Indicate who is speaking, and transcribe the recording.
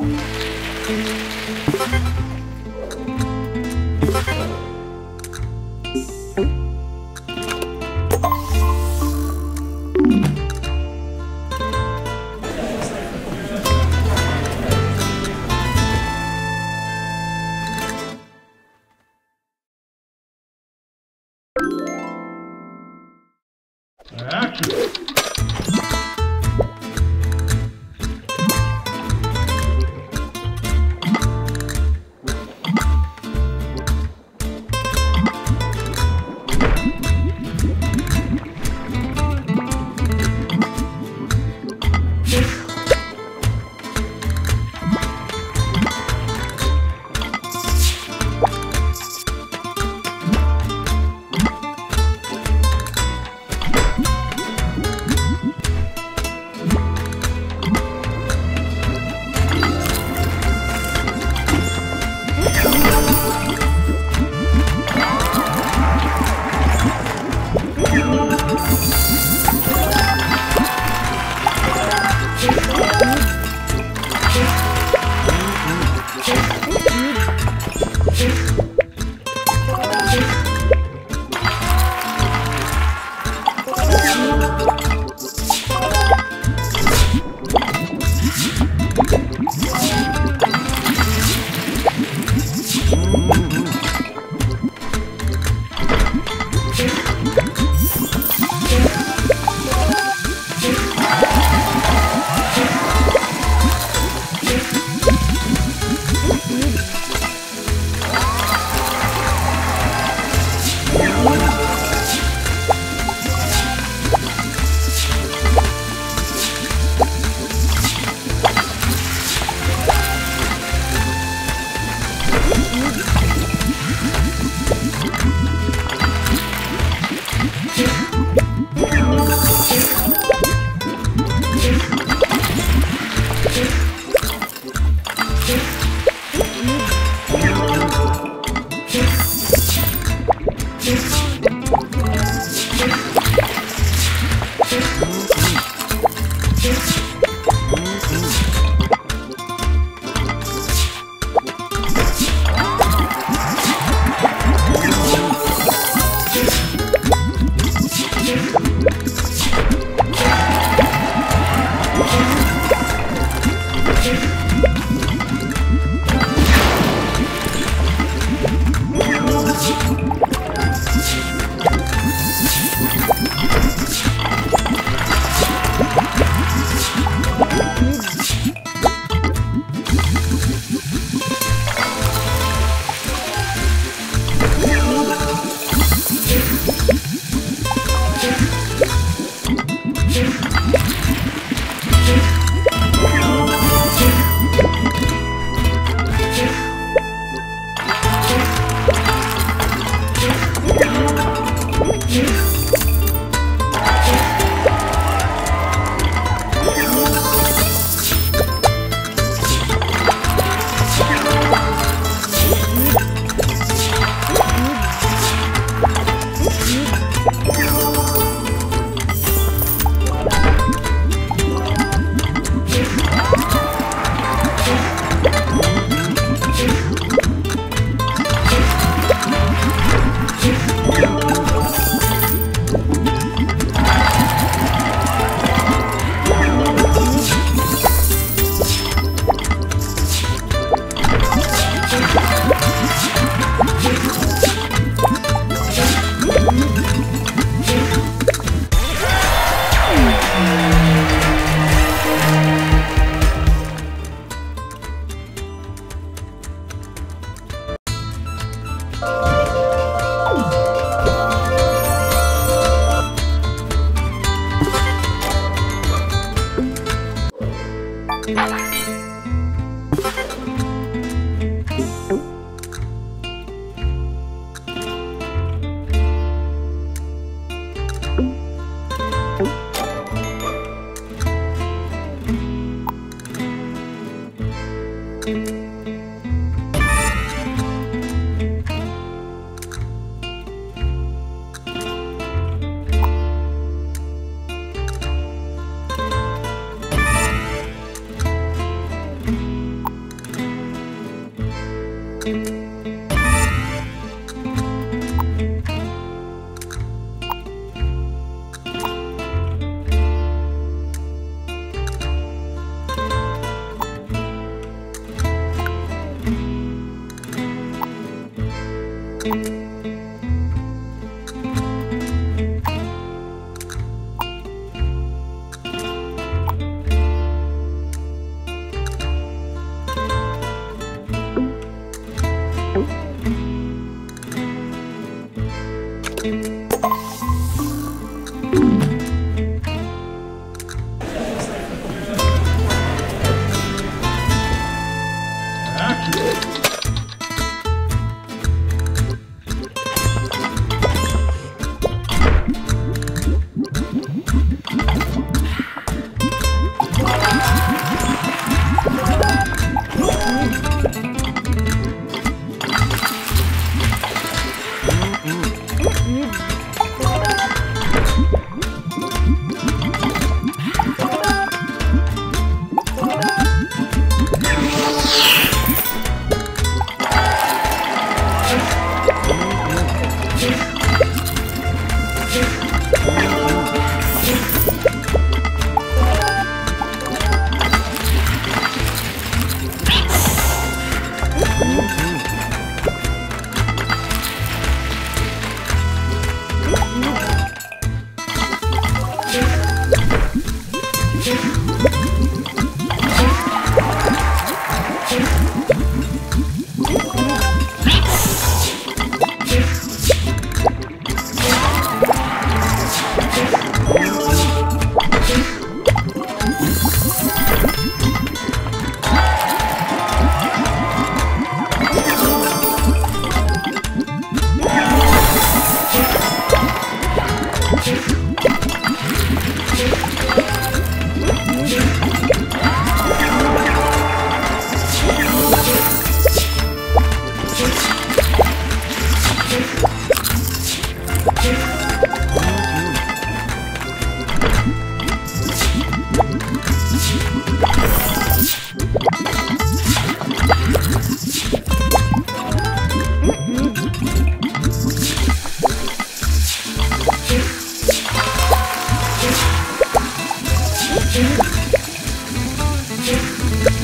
Speaker 1: Thank you. Thank you. you.